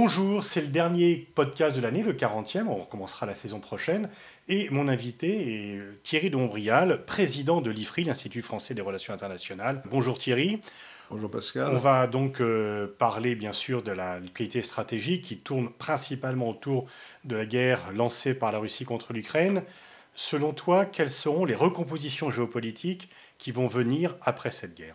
Bonjour, c'est le dernier podcast de l'année, le 40e, on recommencera la saison prochaine. Et mon invité est Thierry Donrial, président de l'IFRI, l'Institut français des relations internationales. Bonjour Thierry. Bonjour Pascal. On va donc euh, parler bien sûr de la qualité stratégique qui tourne principalement autour de la guerre lancée par la Russie contre l'Ukraine. Selon toi, quelles seront les recompositions géopolitiques qui vont venir après cette guerre?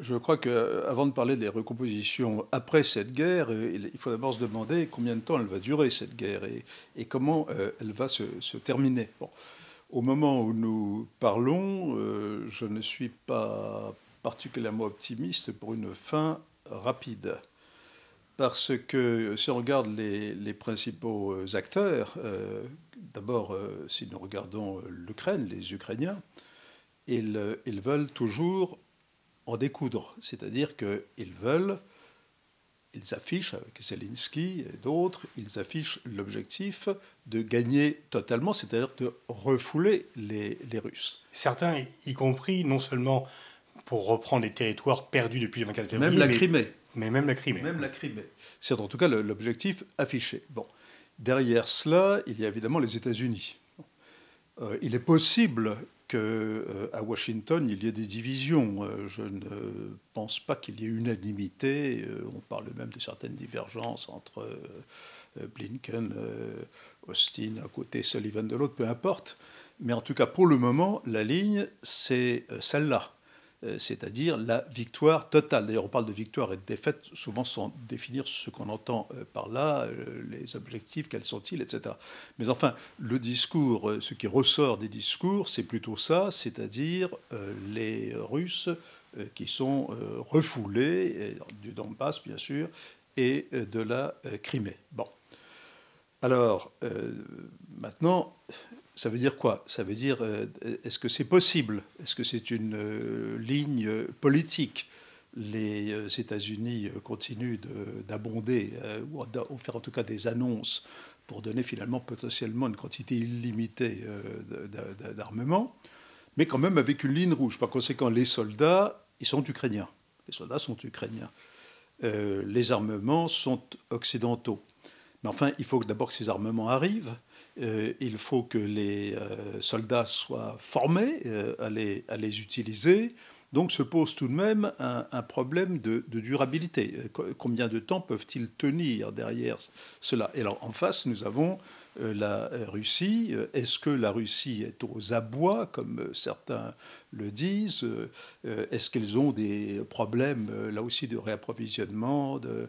Je crois qu'avant de parler des recompositions après cette guerre, euh, il faut d'abord se demander combien de temps elle va durer, cette guerre, et, comment euh, elle va se, terminer. Au moment où nous parlons, euh, je ne suis pas particulièrement optimiste pour une fin rapide. Parce que si on regarde les, principaux acteurs, d'abord si nous regardons l'Ukraine, les Ukrainiens, ils veulent toujours en découdre. C'est-à-dire qu'ils veulent, ils affichent avec Zelensky et d'autres, ils affichent l'objectif de gagner totalement, c'est-à-dire de refouler les, Russes. Certains, y compris non seulement pour reprendre les territoires perdus depuis le 24 février, même la Crimée. Mais même la Crimée. Même la Crimée. C'est en tout cas l'objectif affiché. Bon. Derrière cela, il y a évidemment les États-Unis. Euh, il est possible qu'à euh, Washington, il y ait des divisions. Euh, je ne pense pas qu'il y ait unanimité. Euh, on parle même de certaines divergences entre Blinken, Austin à côté, Sullivan de l'autre, peu importe. Mais en tout cas, pour le moment, la ligne, c'est celle-là. Euh, c'est-à-dire la victoire totale. D'ailleurs, on parle de victoire et de défaite souvent sans définir ce qu'on entend euh, par là, euh, les objectifs, quels sont-ils, etc. Mais enfin, le discours, ce qui ressort des discours, c'est plutôt ça, c'est-à-dire les Russes qui sont refoulés, du Donbass bien sûr, et de la Crimée. Bon. Alors, maintenant, ça veut dire quoi? Ça veut dire, euh, est-ce que c'est possible? Est-ce que c'est une euh, ligne politique? Les euh, États-Unis continuent d'abonder, ou de faire en tout cas des annonces pour donner finalement potentiellement une quantité illimitée d'armement, mais quand même avec une ligne rouge. Par conséquent, les soldats, ils sont ukrainiens. Les soldats sont ukrainiens. les armements sont occidentaux. Mais enfin, il faut d'abord que ces armements arrivent. Euh, il faut que les euh, soldats soient formés euh, à, les, à, les, utiliser. Donc se pose tout de même un, problème de, durabilité. Combien de temps peuvent-ils tenir derrière cela? Et alors en face, nous avons la Russie. Est-ce que la Russie est aux abois, comme certains le disent? Est-ce qu'ils ont des problèmes, là aussi, de réapprovisionnement, de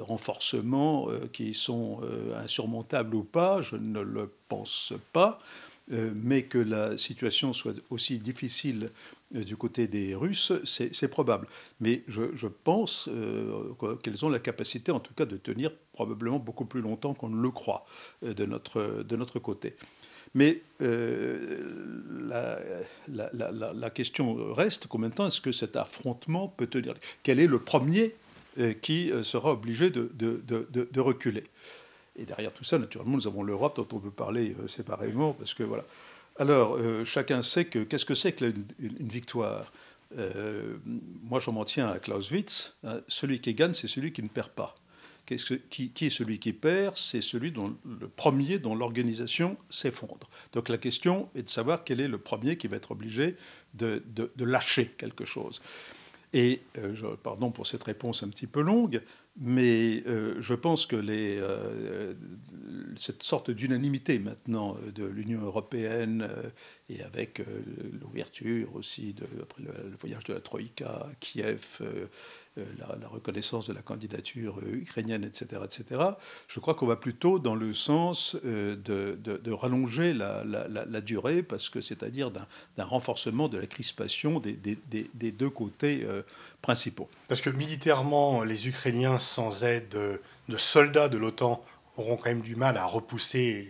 renforcement, qui sont insurmontables ou pas? Je ne le pense pas. mais que la situation soit aussi difficile euh, du côté des Russes, c'est probable. Mais je, pense euh, qu'elles ont la capacité, en tout cas, de tenir probablement beaucoup plus longtemps qu'on ne le croit euh, de, notre, de notre côté. Mais la, la, question reste, combien de temps est-ce que cet affrontement peut tenir? Quel est le premier qui sera obligé de, de, de, reculer? Et derrière tout ça, naturellement, nous avons l'Europe dont on peut parler séparément, parce que voilà. Alors, euh, chacun sait que qu'est-ce que c'est qu'une une victoire? Euh, Moi, je m'en tiens à Clausewitz. Hein. celui qui gagne, c'est celui qui ne perd pas. Qui, est celui qui perd? C'est celui dont le premier dont l'organisation s'effondre. Donc la question est de savoir quel est le premier qui va être obligé de, lâcher quelque chose. Et, euh, pardon pour cette réponse un petit peu longue, mais euh, je pense que euh, cette sorte d'unanimité maintenant de l'Union européenne et avec l'ouverture aussi après le, voyage de la Troïka à Kiev, la, reconnaissance de la candidature ukrainienne, etc., etc., je crois qu'on va plutôt dans le sens de, de, rallonger la, durée, parce que c'est-à-dire d'un renforcement de la crispation des, des deux côtés principaux. Parce que militairement, les Ukrainiens, sans aide de soldats de l'OTAN, auront quand même du mal à repousser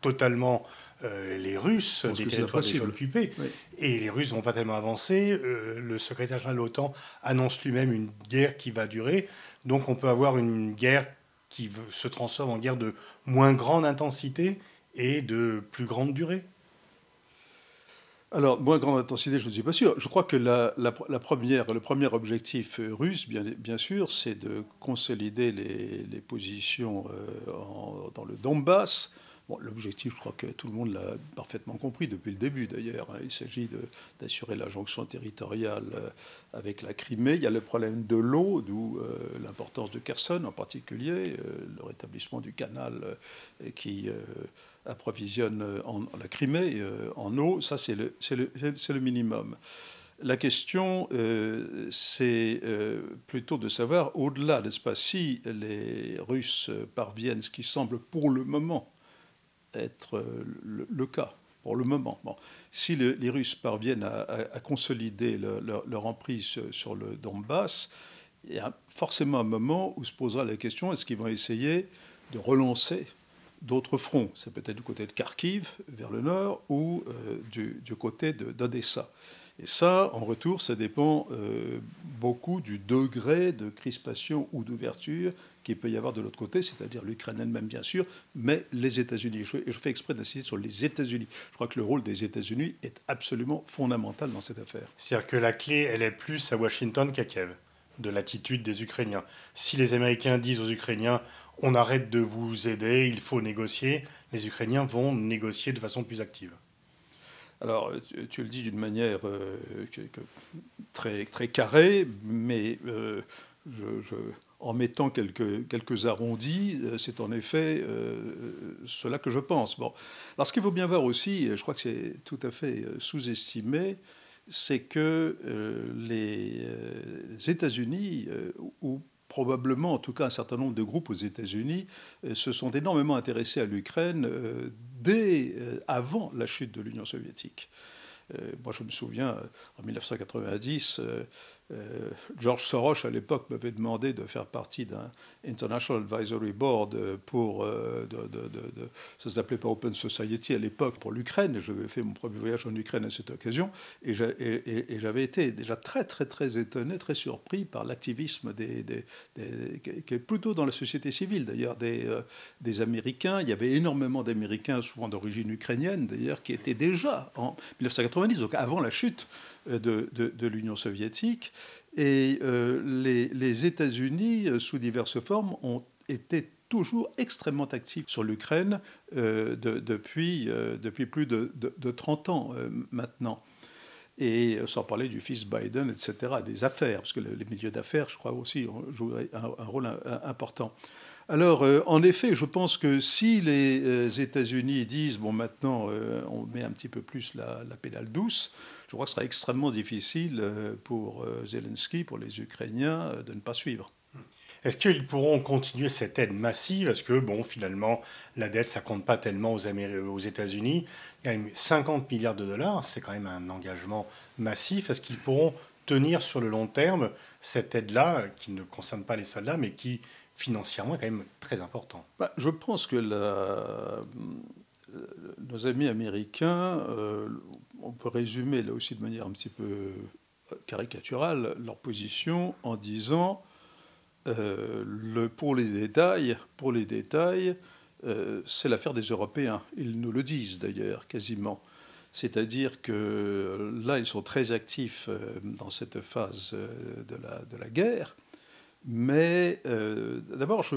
totalement euh, les Russes des territoires déjà occupés. Et les Russes vont pas tellement avancer. Euh, le secrétaire général de l'OTAN annonce lui-même une guerre qui va durer. Donc on peut avoir une guerre qui se transforme en guerre de moins grande intensité et de plus grande durée. Alors, moins grande intensité, je ne suis pas sûr. Je crois que la, première, le premier objectif russe, bien, sûr, c'est de consolider les, positions euh, dans le Donbass. Bon, L'objectif, je crois que tout le monde l'a parfaitement compris depuis le début d'ailleurs. Hein. Il s'agit d'assurer la jonction territoriale euh, avec la Crimée. Il y a le problème de l'eau, d'où euh, l'importance de Kherson en particulier, le rétablissement du canal qui approvisionne euh, en, la Crimée euh, en eau, ça c'est le, le, le, minimum. La question, euh, c'est plutôt de savoir, au-delà, n'est-ce pas, si les Russes parviennent, ce qui semble pour le moment être le, cas, pour le moment, bon, si les Russes parviennent à, consolider leur, emprise sur le Donbass, il y a forcément un moment où se posera la question est-ce qu'ils vont essayer de relancer d'autres fronts. C'est peut-être du côté de Kharkiv, vers le nord, ou euh, du, côté d'Odessa. Et ça, en retour, ça dépend euh, beaucoup du degré de crispation ou d'ouverture qu'il peut y avoir de l'autre côté, c'est-à-dire l'Ukraine elle-même, bien sûr, mais les États-Unis. Et je fais exprès d'insister sur les États-Unis. Je crois que le rôle des États-Unis est absolument fondamental dans cette affaire. C'est-à-dire que la clé, elle est plus à Washington qu'à Kiev de l'attitude des Ukrainiens. Si les Américains disent aux Ukrainiens on arrête de vous aider, il faut négocier, les Ukrainiens vont négocier de façon plus active. Alors, tu, le dis d'une manière euh, très, très carrée, mais euh, en mettant quelques, quelques arrondis, euh, c'est en effet cela que je pense. Bon. Alors, ce qu'il faut bien voir aussi, je crois que c'est tout à fait sous-estimé, c'est que les États-Unis, ou probablement, en tout cas un certain nombre de groupes aux États-Unis, euh, se sont énormément intéressés à l'Ukraine euh, dès euh, avant la chute de l'Union soviétique. Moi, je me souviens, en 1990, euh, George Soros, à l'époque, m'avait demandé de faire partie d'un International Advisory Board pour. Euh, ça s'appelait pas Open Society à l'époque, pour l'Ukraine. J'avais fait mon premier voyage en Ukraine à cette occasion. Et j'avais été déjà très, très, très étonné, très surpris par l'activisme des, qui est plutôt dans la société civile, d'ailleurs, des, euh, des Américains. Il y avait énormément d'Américains, souvent d'origine ukrainienne, d'ailleurs, qui étaient déjà en 1990, donc avant la chute de, l'Union soviétique. Et euh, les, États-Unis, euh, sous diverses formes, ont été toujours extrêmement actifs sur l'Ukraine euh, depuis, depuis plus de, 30 ans maintenant. Et sans parler du fils Biden, etc., des affaires, parce que les milieux d'affaires, je crois aussi, joueraient un, un rôle important. Alors, en effet, je pense que si les États-Unis disent, bon, maintenant, on met un petit peu plus la, la pédale douce, je crois que ce sera extrêmement difficile euh, pour euh, Zelensky, pour les Ukrainiens, euh, de ne pas suivre. Est-ce qu'ils pourront continuer cette aide massive? Est-ce que, bon, finalement, la dette, ça compte pas tellement aux, aux États-Unis? Il y a 50 milliards de dollars, c'est quand même un engagement massif. Est-ce qu'ils pourront tenir sur le long terme cette aide-là, qui ne concerne pas les soldats, mais qui, financièrement, est quand même très important? Bah, Je pense que la... nos amis américains on peut résumer là aussi de manière un petit peu caricaturale leur position en disant euh, pour les détails, pour les détails, euh, c'est l'affaire des Européens. Ils nous le disent d'ailleurs quasiment. C'est-à-dire que là, ils sont très actifs euh, dans cette phase de la, de la guerre. Mais d'abord, je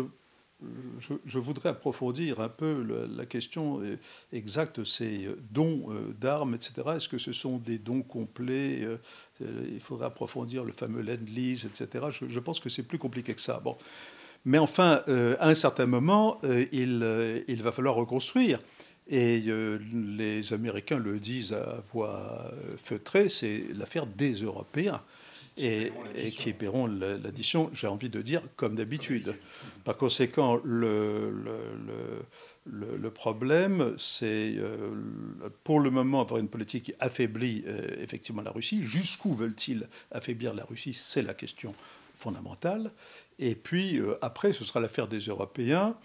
je, voudrais approfondir un peu la question exacte ces dons euh, d'armes, etc. Est-ce que ce sont des dons complets euh, Il faudrait approfondir le fameux Lend-Lease, etc. Je, pense que c'est plus compliqué que ça. Bon. Mais enfin, euh, à un certain moment, il, va falloir reconstruire. Et les Américains le disent à voix feutrée, c'est l'affaire des Européens et, qui paieront l'addition, j'ai envie de dire, comme d'habitude. Par conséquent, le, le, le, problème, c'est euh, pour le moment avoir une politique qui affaiblit euh, effectivement la Russie. Jusqu'où veulent-ils affaiblir la Russie? C'est la question fondamentale. Et puis, euh, après, ce sera l'affaire des Européens.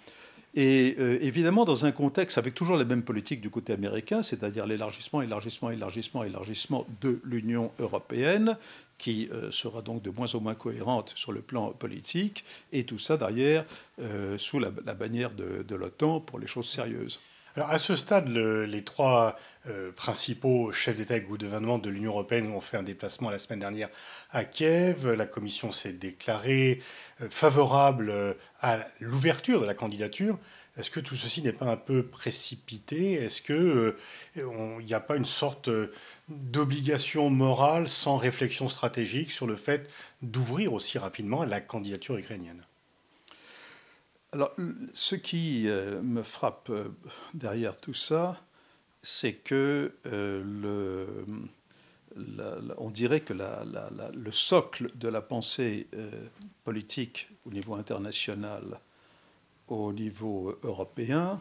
Et évidemment, dans un contexte avec toujours la même politique du côté américain, c'est-à-dire l'élargissement, élargissement, élargissement, élargissement de l'Union européenne, qui euh, sera donc de moins en moins cohérente sur le plan politique, et tout ça derrière euh, sous la, bannière de, l'OTAN pour les choses sérieuses. Alors à ce stade, les trois euh, principaux chefs d'État et gouvernement de l'Union européenne ont fait un déplacement la semaine dernière à Kiev. La Commission s'est déclarée euh, favorable euh, à l'ouverture de la candidature. Est-ce que tout ceci n'est pas un peu précipité? Est-ce qu'il n'y a pas une sorte d'obligation morale sans réflexion stratégique sur le fait d'ouvrir aussi rapidement la candidature ukrainienne? Alors, ce qui euh, me frappe euh, derrière tout ça, c'est que euh, on dirait que le socle de la pensée politique au niveau international, au niveau européen,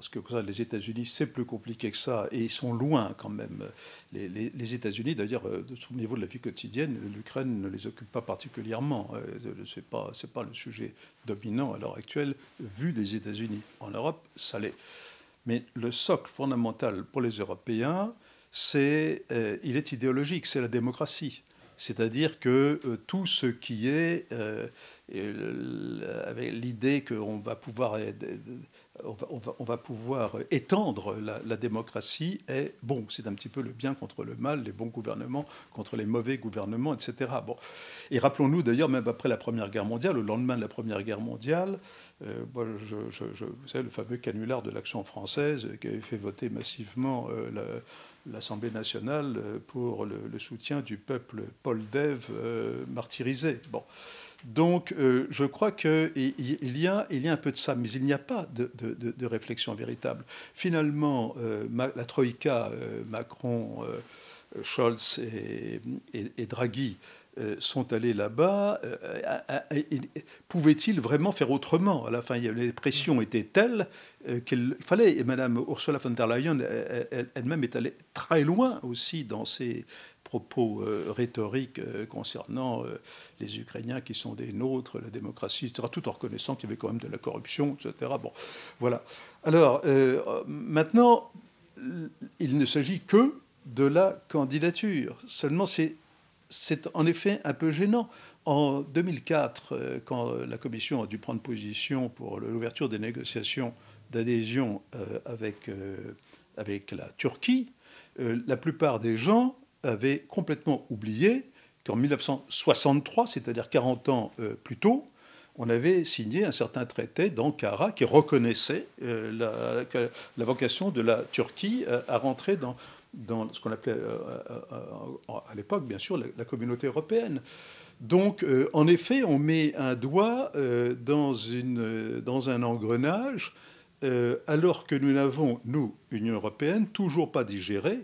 parce que les États-Unis, c'est plus compliqué que ça, et ils sont loin quand même. Les, États-Unis, d'ailleurs, euh, au niveau de la vie quotidienne, l'Ukraine ne les occupe pas particulièrement. Euh, Ce n'est pas, pas le sujet dominant à l'heure actuelle, vu des États-Unis. En Europe, ça l'est. Mais le socle fondamental pour les Européens, c'est, euh, il est idéologique, c'est la démocratie. C'est-à-dire que tout ce qui est avec l'idée qu'on va pouvoir on va, pouvoir étendre la, démocratie est bon. C'est un petit peu le bien contre le mal, les bons gouvernements contre les mauvais gouvernements, etc. Bon. Et rappelons-nous d'ailleurs, même après la Première Guerre mondiale, au lendemain de la Première Guerre mondiale, euh, vous savez, le fameux canular de l'action française qui avait fait voter massivement euh, l'Assemblée nationale euh, pour le, soutien du peuple Poldev martyrisé. Bon. Donc, euh, je crois qu'il y, a, un peu de ça, mais il n'y a pas de, réflexion véritable. Finalement, euh, la Troïka, euh, Macron, Scholz et, Draghi, sont allés là-bas, pouvaient-ils vraiment faire autrement? À la fin, les pressions étaient telles qu'il fallait, et Mme Ursula von der Leyen elle-même est allée très loin aussi dans ses, propos euh, rhétoriques euh, concernant euh, les Ukrainiens qui sont des nôtres, la démocratie, etc., tout en reconnaissant qu'il y avait quand même de la corruption, etc. Bon, voilà. Alors, maintenant, il ne s'agit que de la candidature. Seulement, c'est, en effet un peu gênant. En 2004, quand la Commission a dû prendre position pour l'ouverture des négociations d'adhésion avec, avec la Turquie, la plupart des gens avait complètement oublié qu'en 1963, c'est-à-dire 40 ans euh, plus tôt, on avait signé un certain traité d'Ankara qui reconnaissait euh, la, vocation de la Turquie euh, à rentrer dans, ce qu'on appelait à l'époque, bien sûr, la, communauté européenne. Donc, en effet, on met un doigt dans, dans un engrenage, alors que nous n'avons, nous, Union européenne, toujours pas digéré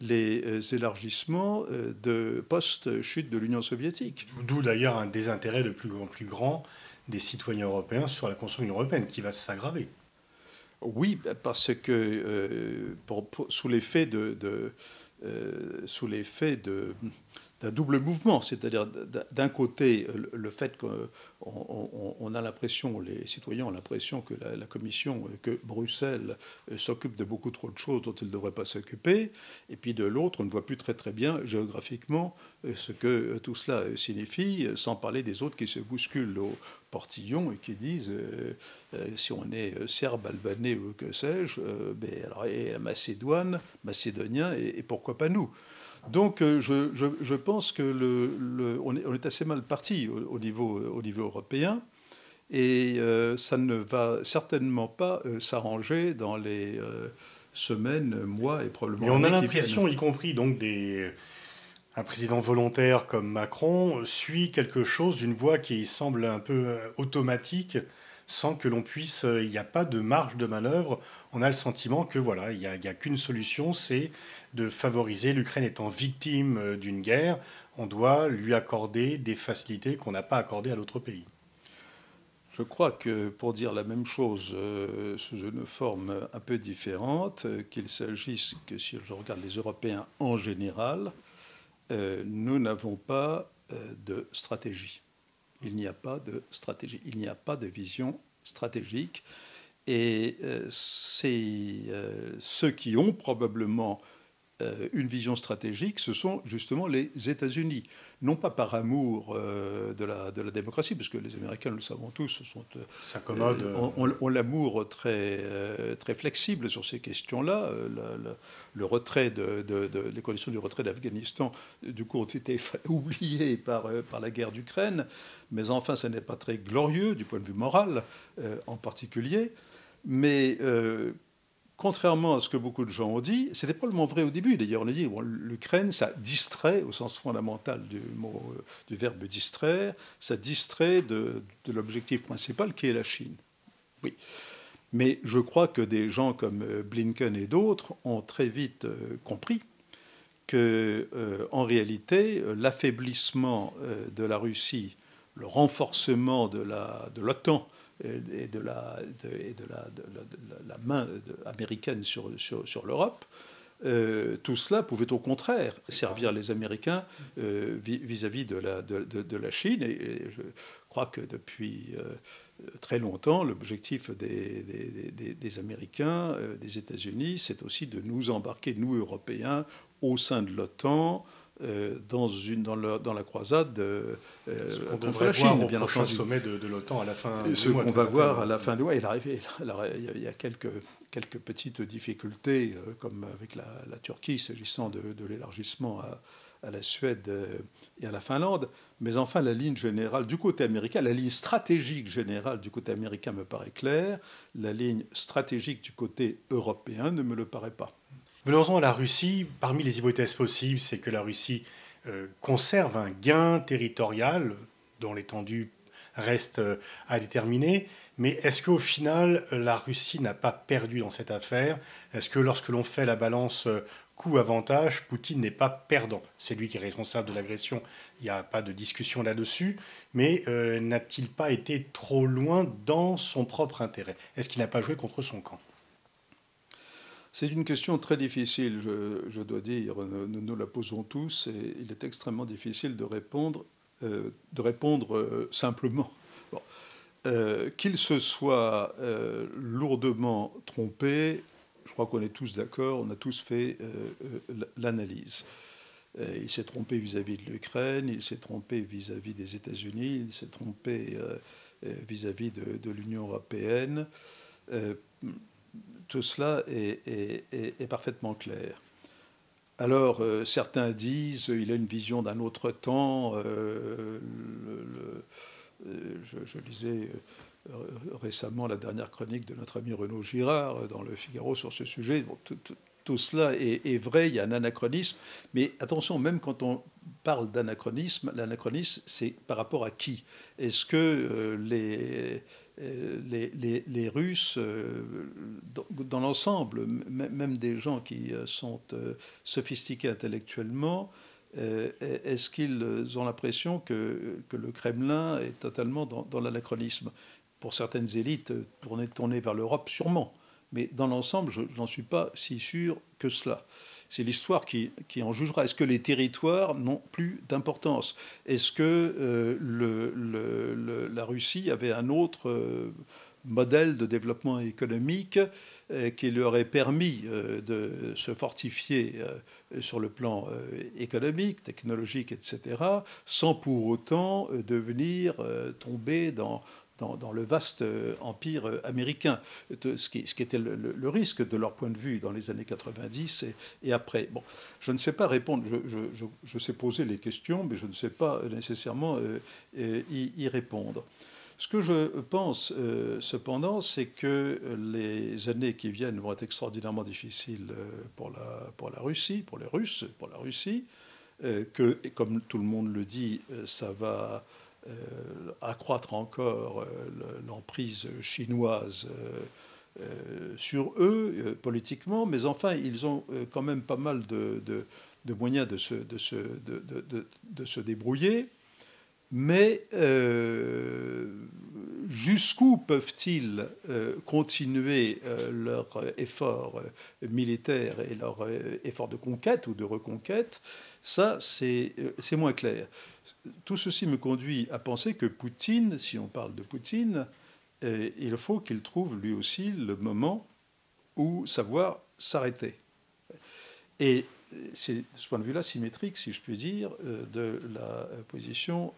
les euh, élargissements euh, de post-chute de l'Union soviétique. D'où d'ailleurs un désintérêt de plus en plus grand des citoyens européens sur la construction européenne qui va s'aggraver. Oui, parce que euh, sous l'effet de, sous l'effet de d'un double mouvement, c'est-à-dire d'un côté le fait qu'on a l'impression, les citoyens ont l'impression que la, Commission, que Bruxelles euh, s'occupe de beaucoup trop de choses dont elle ne devrait pas s'occuper, et puis de l'autre, on ne voit plus très très bien géographiquement euh, ce que euh, tout cela signifie, sans parler des autres qui se bousculent au portillon et qui disent si on est serbe, albanais ou que sais-je, ben, et Macédoine, macédonien, et pourquoi pas nous? Donc euh, je, pense que le, on, est, assez mal parti au, niveau, au niveau européen et euh, ça ne va certainement pas euh, s'arranger dans les semaines, mois et probablement. Mais on a l'impression, y compris donc des un président volontaire comme Macron suit quelque chose d'une voie qui semble un peu automatique sans que l'on puisse, euh, il n'y a pas de marge de manœuvre. On a le sentiment que voilà, il n'y a, qu'une solution, c'est de favoriser l'Ukraine étant victime euh, d'une guerre. On doit lui accorder des facilités qu'on n'a pas accordées à l'autre pays. Je crois que pour dire la même chose euh, sous une forme un peu différente, qu'il s'agisse que si je regarde les Européens en général, nous n'avons pas de stratégie. Il n'y a pas de stratégie, il n'y a pas de vision stratégique. Et euh, c'est euh, ceux qui ont probablement une vision stratégique, ce sont justement les États-Unis. Non pas par amour euh, de, la, de la démocratie, parce que les Américains, nous le savons tous, sont, euh, ont, l'amour très, très flexible sur ces questions-là. Le, retrait de, les conditions du retrait d'Afghanistan, du coup, ont été oubliées par, par la guerre d'Ukraine. Mais enfin, ce n'est pas très glorieux du point de vue moral, en particulier. Mais contrairement à ce que beaucoup de gens ont dit, c'était probablement vrai au début. D'ailleurs, on a dit l'Ukraine, ça distrait au sens fondamental du euh, verbe distraire, ça distrait de, l'objectif principal qui est la Chine. Oui. Mais je crois que des gens comme euh, Blinken et d'autres ont très vite euh, compris que, en réalité, l'affaiblissement de la Russie, le renforcement de l'OTAN, et de la, et de la, la, main américaine sur, sur, l'Europe, euh, tout cela pouvait au contraire servir les Américains euh, vis-à-vis de, la, de, de, la Chine. Et, je crois que depuis euh, très longtemps, l'objectif des, des, Américains, des États-Unis, c'est aussi de nous embarquer, nous Européens, au sein de l'OTAN, euh, dans, une, dans, dans la croisade euh, on contre la Chine, bien entendu. sommet de, de l'OTAN à la fin du ce mois. On va voir à la fin du mois. Il, il y a quelques, quelques petites difficultés, euh, comme avec la, Turquie, s'agissant de, de l'élargissement à, à, la Suède et à la Finlande. Mais enfin, la ligne générale du côté américain, la ligne stratégique générale du côté américain me paraît claire. La ligne stratégique du côté européen ne me le paraît pas. Venons-en à la Russie. Parmi les hypothèses possibles, c'est que la Russie euh, conserve un gain territorial dont l'étendue reste euh, à déterminer. Mais est-ce qu'au final, la Russie n'a pas perdu dans cette affaire? Est-ce que lorsque l'on fait la balance euh, coût-avantage, Poutine n'est pas perdant? C'est lui qui est responsable de l'agression, il n'y a pas de discussion là-dessus. Mais n'a-t-il pas été trop loin dans son propre intérêt? Est-ce qu'il n'a pas joué contre son camp? C'est une question très difficile, je, dois dire. Nous nous la posons tous et il est extrêmement difficile de répondre, euh, de répondre euh, simplement. Euh, qu'il se soit lourdement trompé, je crois qu'on est tous d'accord, on a tous fait l'analyse. il s'est trompé vis-à-vis de l'Ukraine, il s'est trompé vis-à-vis des États-Unis, il s'est trompé vis-à-vis de, de l'Union européenne tout cela est, parfaitement clair. Alors, euh, certains disent qu'il a une vision d'un autre temps. Euh, euh, je, lisais récemment la dernière chronique de notre ami Renaud Girard dans le Figaro sur ce sujet. tout, cela est, vrai, il y a un anachronisme. Mais attention, même quand on parle d'anachronisme, l'anachronisme, c'est par rapport à qui? Est-ce que les euh, les, Russes, euh, dans, l'ensemble, même des gens qui euh, sont sophistiqués intellectuellement, est-ce qu'ils ont l'impression que, le Kremlin est totalement dans, l'anachronisme? Pour certaines élites tournées vers l'Europe, sûrement. Mais dans l'ensemble, je n'en suis pas si sûr que cela. C'est l'histoire qui, en jugera. Est-ce que les territoires n'ont plus d'importance? Est-ce que euh, la Russie avait un autre euh, modèle de développement économique euh, qui lui aurait permis de se fortifier sur le plan économique, technologique, etc., sans pour autant devenir tomber dans, dans, le vaste euh, empire euh, américain, ce qui, était le, risque de leur point de vue dans les années 90 et, après. Bon, je ne sais pas répondre, je, sais poser les questions, mais je ne sais pas nécessairement euh, y, répondre. Ce que je pense cependant, c'est que les années qui viennent vont être extraordinairement difficiles pour la, Russie, pour les Russes, pour la Russie, que, comme tout le monde le dit, ça va accroître encore euh, l'emprise chinoise euh, sur eux politiquement, mais enfin, ils ont quand même pas mal de, moyens de, se, débrouiller. Mais jusqu'où peuvent-ils continuer leur effort militaire et leur effort de conquête ou de reconquête? Ça, c'est moins clair tout ceci me conduit à penser que Poutine, si on parle de Poutine, il faut qu'il trouve lui aussi le moment où savoir s'arrêter. Et c'est de ce point de vue-là symétrique, si je puis dire, de la position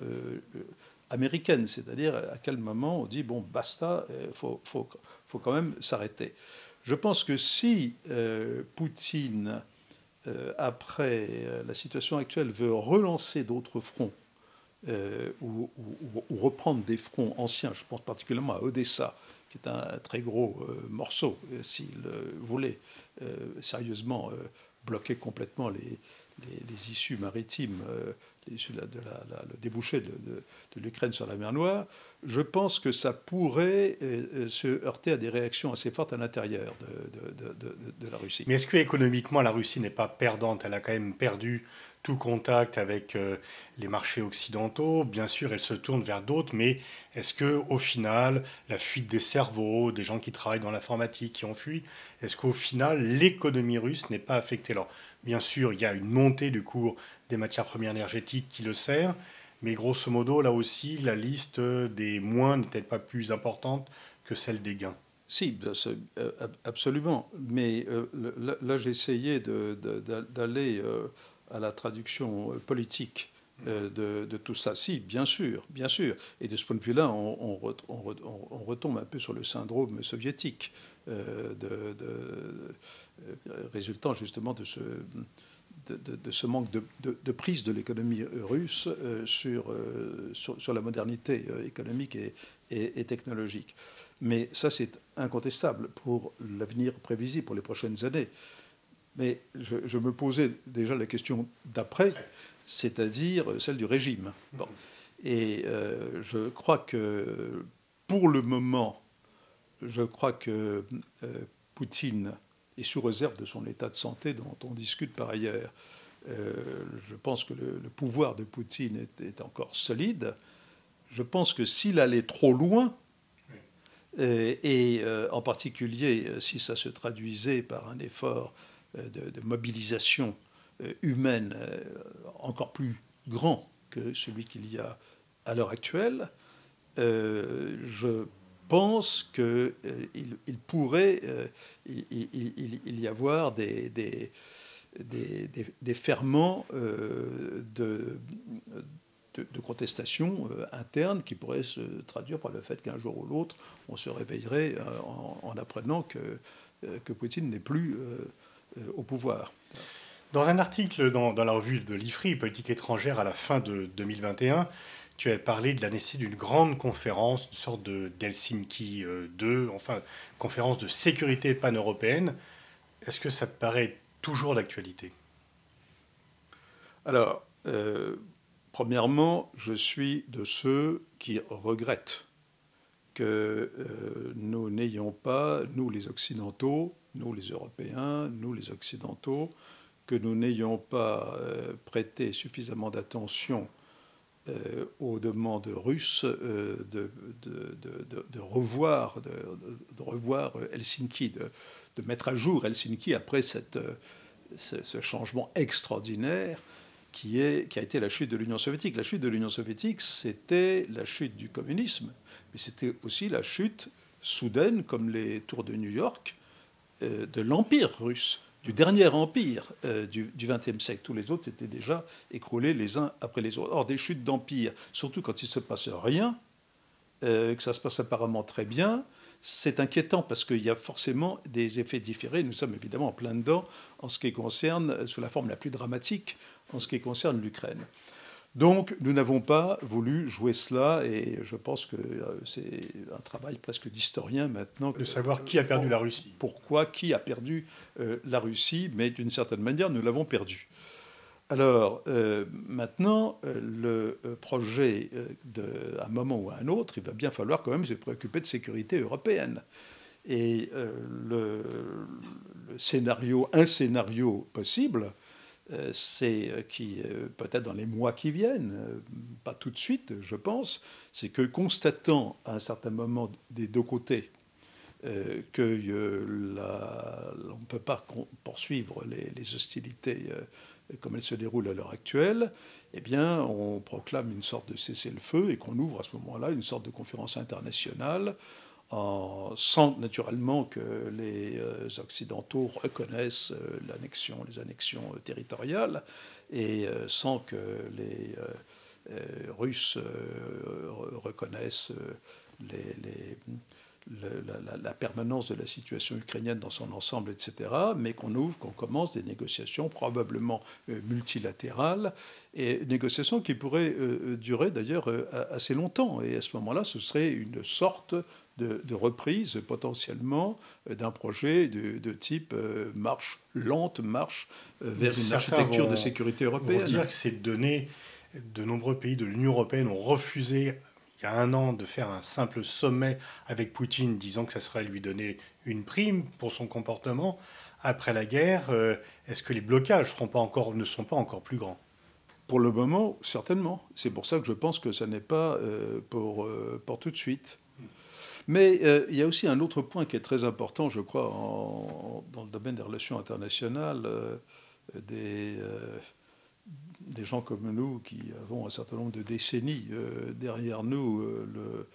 américaine, c'est-à-dire à quel moment on dit bon basta, il faut, faut, faut, quand même s'arrêter. Je pense que si Poutine, après la situation actuelle, veut relancer d'autres fronts, ou, ou, reprendre des fronts anciens, je pense particulièrement à Odessa, qui est un très gros morceau, s'il voulait sérieusement bloquer complètement les, les, issues maritimes, euh, de le débouché de, de, l'Ukraine sur la mer Noire, je pense que ça pourrait euh, euh, se heurter à des réactions assez fortes à l'intérieur de, la Russie. Mais est-ce que économiquement la Russie n'est pas perdante? Elle a quand même perdu tout contact avec euh, les marchés occidentaux. Bien sûr, elle se tourne vers d'autres, mais est-ce que au final, la fuite des cerveaux, des gens qui travaillent dans l'informatique qui ont fui, est-ce qu'au final, l'économie russe n'est pas affectée? Alors, bien sûr, il y a une montée du cours des matières premières énergétiques qui le sert, mais grosso modo, là aussi, la liste des moins n'est peut-être pas plus importante que celle des gains. Si, euh, absolument. Mais euh, là, j'ai essayé d'aller à la traduction euh, politique euh, de, tout ça. Si, bien sûr, bien sûr. Et de ce point de vue-là, on, retombe un peu sur le syndrome soviétique, euh, résultant justement de ce, manque de, prise de l'économie russe sur, la modernité économique et technologique. Mais ça, c'est incontestable pour l'avenir prévisible, pour les prochaines années. Mais je, me posais déjà la question d'après, c'est-à-dire celle du régime. Et euh, je crois que pour le moment, je crois que euh, Poutine est sous réserve de son état de santé dont on discute par ailleurs. Euh, je pense que le, pouvoir de Poutine est, encore solide. Je pense que s'il allait trop loin, et en particulier si ça se traduisait par un effort euh, de, mobilisation euh, humaine euh, encore plus grand que celui qu'il y a à l'heure actuelle, je pense qu'il il pourrait y avoir des, ferments de, de, contestation interne qui pourraient se traduire par le fait qu'un jour ou l'autre, on se réveillerait en, apprenant que, que Poutine n'est plus au pouvoir. Dans un article dans, la revue de l'IFRI, Politique étrangère, à la fin de 2021, tu as parlé de la nécessité d'une grande conférence, une sorte de d'Helsinki 2, euh, enfin, conférence de sécurité pan-européenne. Est-ce que ça te paraît toujours d'actualité? Alors, euh, premièrement, je suis de ceux qui regrettent que nous n'ayons pas, nous les Occidentaux, nous les Européens, nous les Occidentaux, que nous n'ayons pas euh, prêté suffisamment d'attention euh, aux demandes russes euh, de, revoir, de, revoir Helsinki, de, mettre à jour Helsinki après cette, ce, changement extraordinaire qui, est, qui a été la chute de l'Union soviétique. La chute de l'Union soviétique, c'était la chute du communisme, mais c'était aussi la chute soudaine, comme les tours de New York, de l'empire russe, du dernier empire euh, du XXe siècle. Tous les autres étaient déjà écroulés les uns après les autres. Or, des chutes d'empire, surtout quand il ne se passe rien, euh, que ça se passe apparemment très bien, c'est inquiétant parce qu'il y a forcément des effets différés. Nous sommes évidemment en plein dedans en ce qui concerne, sous la forme la plus dramatique, en ce qui concerne l'Ukraine. Donc nous n'avons pas voulu jouer cela et je pense que euh, c'est un travail presque d'historien maintenant. De savoir qui a perdu la Russie. Pourquoi, qui a perdu euh, la Russie, mais d'une certaine manière nous l'avons perdu. Alors euh, maintenant, le projet, à un moment ou à un autre, il va bien falloir quand même se préoccuper de sécurité européenne. Et le, le, scénario, un scénario possible, c'est euh, qui, euh, peut-être dans les mois qui viennent, pas tout de suite, je pense, c'est que constatant à un certain moment des deux côtés que l'on ne peut pas poursuivre les, hostilités comme elles se déroulent à l'heure actuelle, eh bien, on proclame une sorte de cessez-le-feu et qu'on ouvre à ce moment-là une sorte de conférence internationale sans naturellement que les Occidentaux reconnaissent l'annexion, les annexions territoriales, et sans que les Russes reconnaissent la, permanence de la situation ukrainienne dans son ensemble, etc., mais qu'on ouvre, qu'on commence des négociations probablement euh, multilatérales, et négociations qui pourraient euh, euh, durer d'ailleurs assez longtemps. Et à ce moment-là, ce serait une sorte de, reprise potentiellement d'un projet de, type marche lente, marche vers une architecture de sécurité européenne. Pour dire que ces données, de nombreux pays de l'Union européenne ont refusé il y a un an de faire un simple sommet avec Poutine disant que ça serait lui donner une prime pour son comportement après la guerre, euh, est-ce que les blocages pas encore, ne sont pas encore plus grands? Pour le moment, certainement. C'est pour ça que je pense que ça n'est pas euh, pour, euh, pour tout de suite. Mais il y a aussi un autre point qui est très important, je crois, dans le domaine des relations internationales, des des gens comme nous qui avons un certain nombre de décennies euh, derrière nous euh,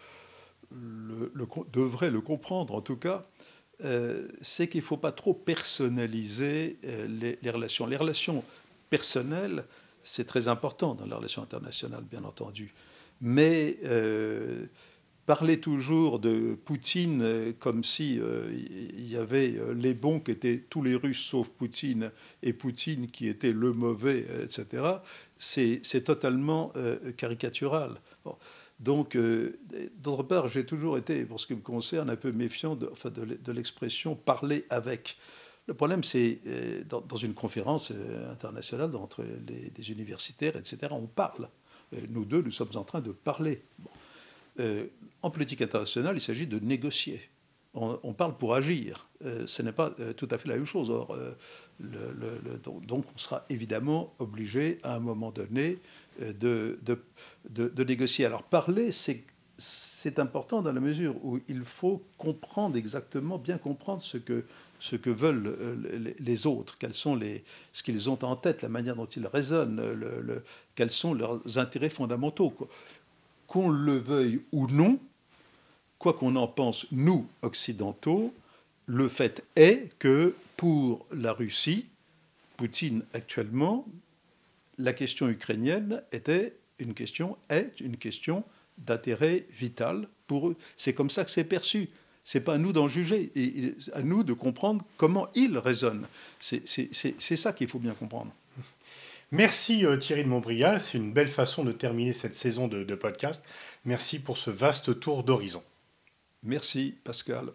devraient le comprendre en tout cas, euh, c'est qu'il ne faut pas trop personnaliser les, les, relations. Les relations personnelles, c'est très important dans la relation internationale, bien entendu. Mais parler toujours de Poutine euh, comme si euh, y avait euh, les bons qui étaient tous les Russes sauf Poutine et Poutine qui était le mauvais, etc., c'est totalement caricatural. Donc, d'autre part, j'ai toujours été, pour ce qui me concerne, un peu méfiant de, l'expression parler avec. Le problème, c'est dans, une conférence internationale entre les, universitaires, etc., on parle. Nous deux, nous sommes en train de parler. Euh, en politique internationale, il s'agit de négocier. On, parle pour agir. Euh, ce n'est pas euh, tout à fait la même chose. Donc, on sera évidemment obligé, à un moment donné, de, négocier. Alors, parler, c'est important dans la mesure où il faut comprendre exactement, bien comprendre ce que, veulent les autres, quels sont les, ce qu'ils ont en tête, la manière dont ils raisonnent, quels sont leurs intérêts fondamentaux qu'on le veuille ou non, quoi qu'on en pense, nous, occidentaux, le fait est que pour la Russie, Poutine actuellement, la question ukrainienne était une question, est une question d'intérêt vital pour eux. C'est comme ça que c'est perçu. C'est pas à nous d'en juger, et à nous de comprendre comment ils raisonnent. C'est ça qu'il faut bien comprendre. Merci euh, Thierry de Montbrial, c'est une belle façon de terminer cette saison de, de podcast. Merci pour ce vaste tour d'horizon. Merci Pascal.